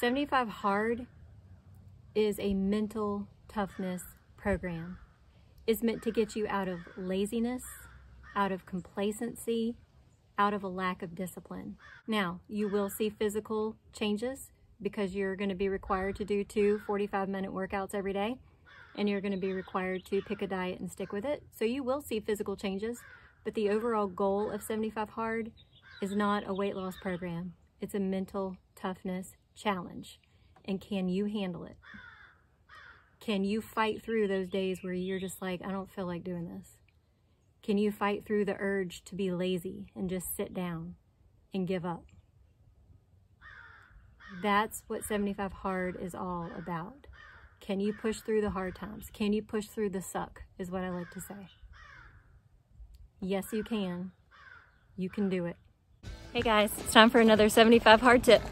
75 Hard is a mental toughness program. It's meant to get you out of laziness, out of complacency, out of a lack of discipline. Now, you will see physical changes because you're going to be required to do two 45 minute workouts every day and you're going to be required to pick a diet and stick with it. So you will see physical changes, but the overall goal of 75 Hard is not a weight loss program. It's a mental toughness challenge. And can you handle it? Can you fight through those days where you're just like, I don't feel like doing this? Can you fight through the urge to be lazy and just sit down and give up? That's what 75 Hard is all about. Can you push through the hard times? Can you push through the suck, is what I like to say. Yes, you can. You can do it. Hey guys, it's time for another 75 Hard tip.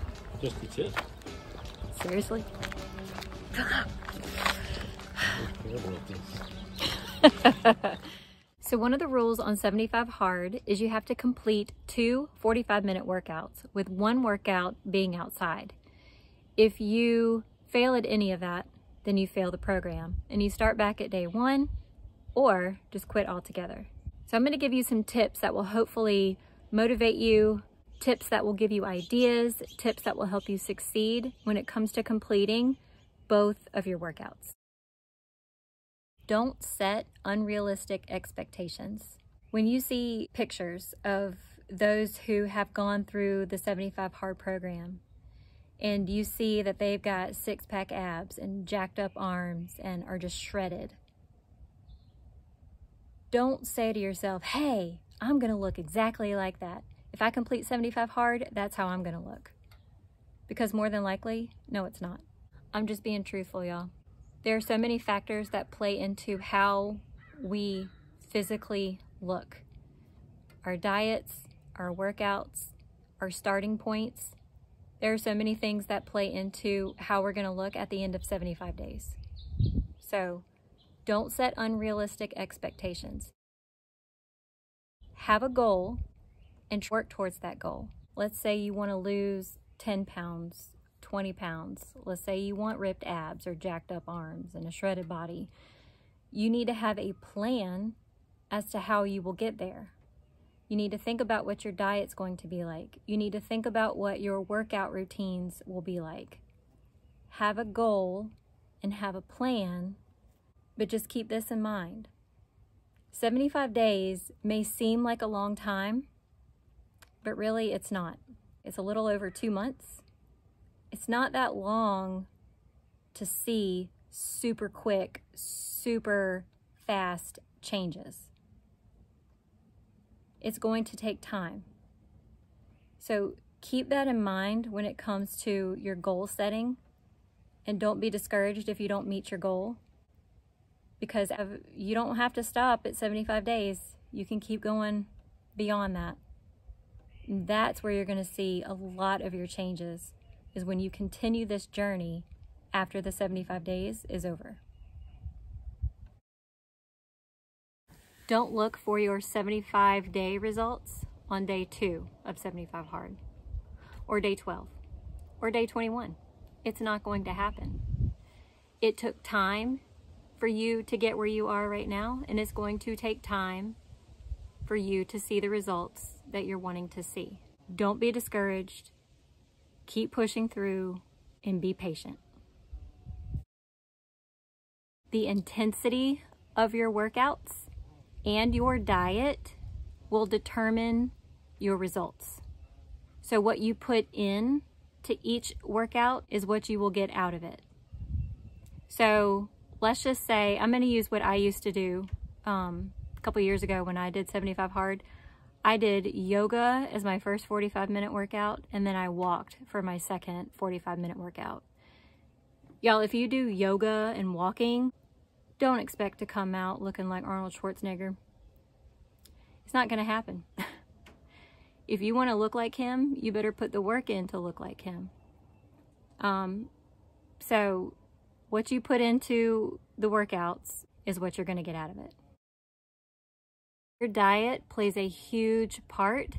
Just a tip. Seriously? so one of the rules on 75 Hard is you have to complete two 45 minute workouts with one workout being outside. If you fail at any of that, then you fail the program and you start back at day one or just quit altogether. So I'm gonna give you some tips that will hopefully motivate you, tips that will give you ideas, tips that will help you succeed when it comes to completing both of your workouts. Don't set unrealistic expectations. When you see pictures of those who have gone through the 75 hard program and you see that they've got six pack abs and jacked up arms and are just shredded, don't say to yourself, hey, I'm gonna look exactly like that. If I complete 75 hard, that's how I'm gonna look. Because more than likely, no, it's not. I'm just being truthful, y'all. There are so many factors that play into how we physically look. Our diets, our workouts, our starting points. There are so many things that play into how we're gonna look at the end of 75 days. So don't set unrealistic expectations. Have a goal and work towards that goal. Let's say you wanna lose 10 pounds 20 pounds. Let's say you want ripped abs or jacked up arms and a shredded body. You need to have a plan as to how you will get there. You need to think about what your diet's going to be like. You need to think about what your workout routines will be like. Have a goal and have a plan, but just keep this in mind. 75 days may seem like a long time, but really it's not. It's a little over two months it's not that long to see super quick, super fast changes. It's going to take time. So keep that in mind when it comes to your goal setting and don't be discouraged if you don't meet your goal because you don't have to stop at 75 days. You can keep going beyond that. That's where you're going to see a lot of your changes is when you continue this journey after the 75 days is over. Don't look for your 75 day results on day two of 75 hard or day 12 or day 21. It's not going to happen. It took time for you to get where you are right now and it's going to take time for you to see the results that you're wanting to see. Don't be discouraged keep pushing through, and be patient. The intensity of your workouts and your diet will determine your results. So what you put in to each workout is what you will get out of it. So let's just say, I'm gonna use what I used to do um, a couple years ago when I did 75 hard. I did yoga as my first 45 minute workout and then I walked for my second 45 minute workout. Y'all, if you do yoga and walking, don't expect to come out looking like Arnold Schwarzenegger. It's not gonna happen. if you wanna look like him, you better put the work in to look like him. Um, so what you put into the workouts is what you're gonna get out of it. Your diet plays a huge part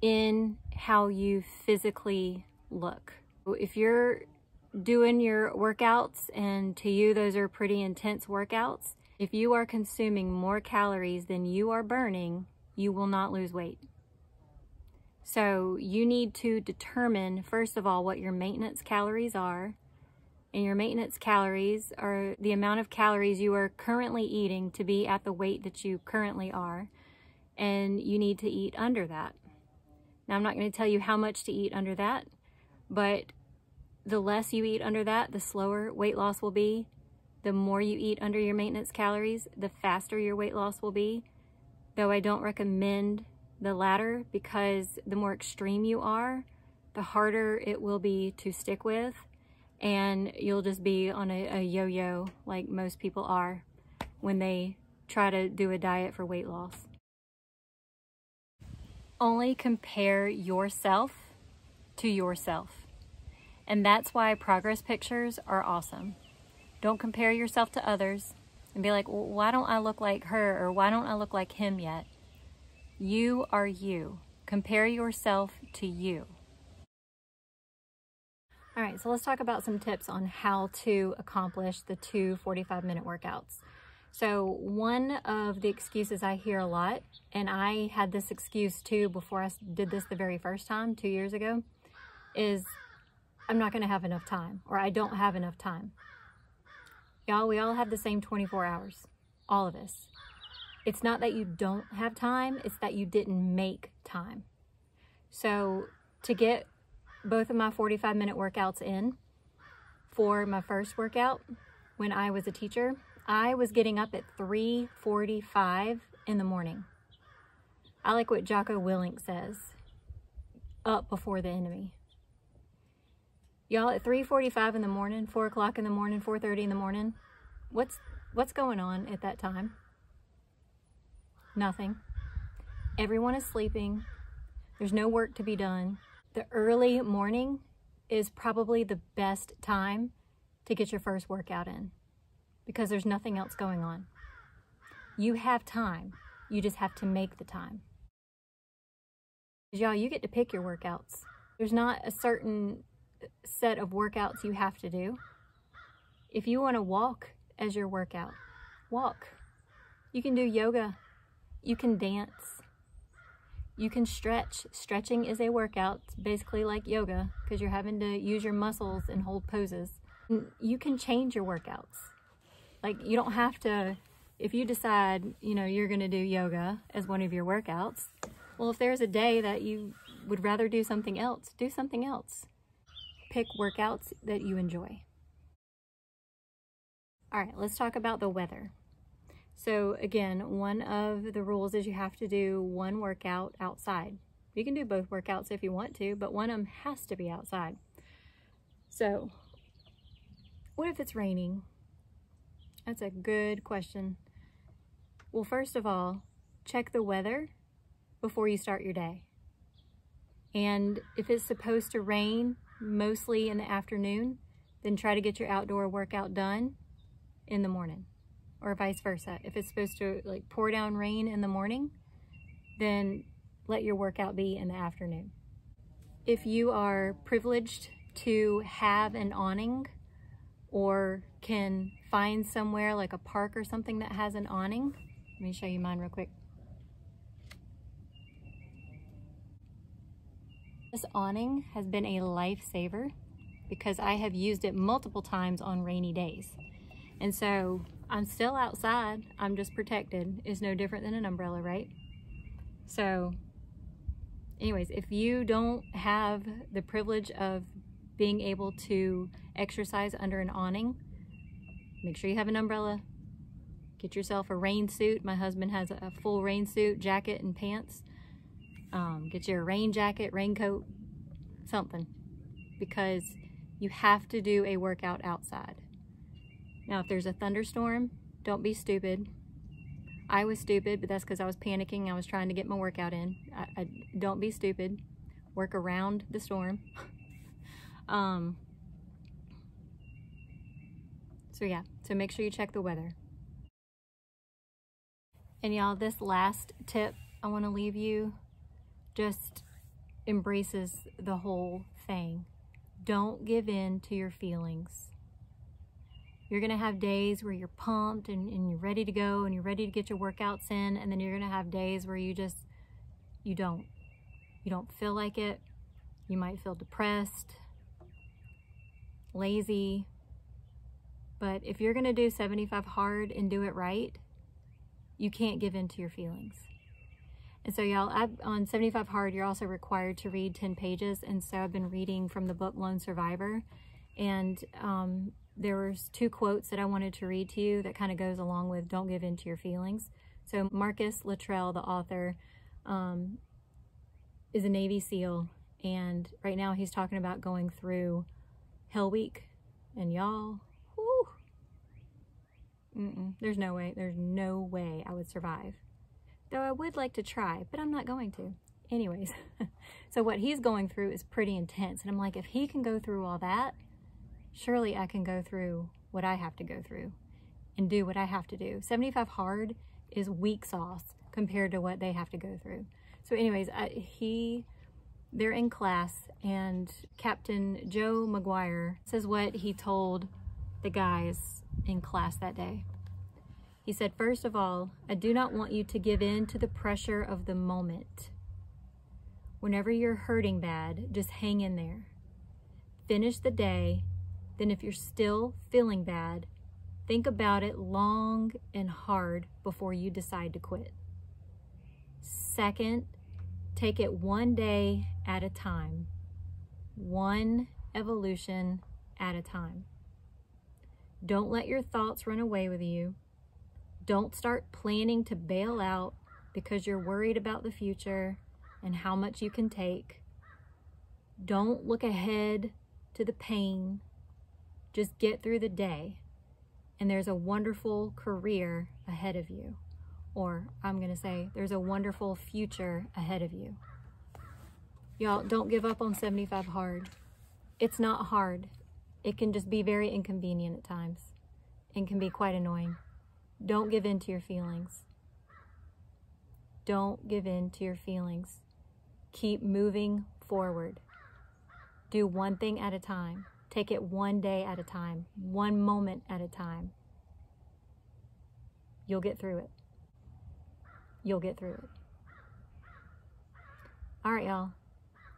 in how you physically look. If you're doing your workouts and to you those are pretty intense workouts, if you are consuming more calories than you are burning, you will not lose weight. So you need to determine, first of all, what your maintenance calories are. And your maintenance calories are the amount of calories you are currently eating to be at the weight that you currently are. And you need to eat under that. Now, I'm not going to tell you how much to eat under that, but the less you eat under that, the slower weight loss will be. The more you eat under your maintenance calories, the faster your weight loss will be. Though I don't recommend the latter because the more extreme you are, the harder it will be to stick with and you'll just be on a, yo-yo like most people are when they try to do a diet for weight loss. Only compare yourself to yourself. And that's why progress pictures are awesome. Don't compare yourself to others and be like, well, why don't I look like her or why don't I look like him yet? You are you. Compare yourself to you. Right, so let's talk about some tips on how to accomplish the two 45 minute workouts. So one of the excuses I hear a lot, and I had this excuse too before I did this the very first time two years ago, is I'm not gonna have enough time or I don't have enough time. Y'all, we all have the same 24 hours, all of us. It's not that you don't have time, it's that you didn't make time. So to get both of my 45 minute workouts in for my first workout when I was a teacher, I was getting up at 3.45 in the morning. I like what Jocko Willink says, up before the enemy. Y'all at 3.45 in the morning, 4 o'clock in the morning, 4.30 in the morning, what's, what's going on at that time? Nothing. Everyone is sleeping. There's no work to be done. The early morning is probably the best time to get your first workout in because there's nothing else going on. You have time. You just have to make the time. Y'all, you get to pick your workouts. There's not a certain set of workouts you have to do. If you want to walk as your workout, walk. You can do yoga you can dance. You can stretch. Stretching is a workout. It's basically like yoga because you're having to use your muscles and hold poses. You can change your workouts. Like you don't have to, if you decide, you know, you're going to do yoga as one of your workouts, well, if there's a day that you would rather do something else, do something else. Pick workouts that you enjoy. All right, let's talk about the weather. So again, one of the rules is you have to do one workout outside. You can do both workouts if you want to, but one of them has to be outside. So what if it's raining? That's a good question. Well, first of all, check the weather before you start your day. And if it's supposed to rain mostly in the afternoon, then try to get your outdoor workout done in the morning or vice versa. If it's supposed to like pour down rain in the morning, then let your workout be in the afternoon. If you are privileged to have an awning or can find somewhere like a park or something that has an awning, let me show you mine real quick. This awning has been a lifesaver because I have used it multiple times on rainy days. And so I'm still outside. I'm just protected. It's no different than an umbrella, right? So anyways, if you don't have the privilege of being able to exercise under an awning, make sure you have an umbrella. Get yourself a rain suit. My husband has a full rain suit, jacket, and pants. Um, get your rain jacket, raincoat, something. Because you have to do a workout outside. Now, if there's a thunderstorm, don't be stupid. I was stupid, but that's because I was panicking. I was trying to get my workout in. I, I don't be stupid. Work around the storm. um, so yeah, so make sure you check the weather. And y'all, this last tip I want to leave you just embraces the whole thing. don't give in to your feelings. You're going to have days where you're pumped and, and you're ready to go and you're ready to get your workouts in. And then you're going to have days where you just, you don't. You don't feel like it. You might feel depressed, lazy. But if you're going to do 75 hard and do it right, you can't give in to your feelings. And so y'all, on 75 Hard, you're also required to read 10 pages. And so I've been reading from the book Lone Survivor. And um, there was two quotes that I wanted to read to you that kind of goes along with don't give in to your feelings. So Marcus Luttrell, the author, um, is a Navy SEAL. And right now he's talking about going through Hell Week. And y'all, there's no way, there's no way I would survive. Though I would like to try, but I'm not going to. Anyways, so what he's going through is pretty intense. And I'm like, if he can go through all that, surely I can go through what I have to go through and do what I have to do. 75 hard is weak sauce compared to what they have to go through. So anyways, I, he, they're in class and Captain Joe Maguire says what he told the guys in class that day. He said, First of all, I do not want you to give in to the pressure of the moment. Whenever you're hurting bad, just hang in there. Finish the day. Then, if you're still feeling bad, think about it long and hard before you decide to quit. Second, take it one day at a time, one evolution at a time. Don't let your thoughts run away with you. Don't start planning to bail out because you're worried about the future and how much you can take. Don't look ahead to the pain. Just get through the day. And there's a wonderful career ahead of you. Or I'm going to say, there's a wonderful future ahead of you. Y'all, don't give up on 75 hard. It's not hard. It can just be very inconvenient at times and can be quite annoying. Don't give in to your feelings. Don't give in to your feelings. Keep moving forward. Do one thing at a time. Take it one day at a time, one moment at a time. You'll get through it. You'll get through it. All right, y'all.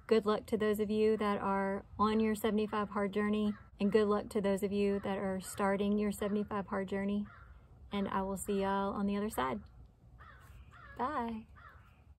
Good luck to those of you that are on your 75 hard journey, and good luck to those of you that are starting your 75 hard journey and I will see y'all on the other side. Bye.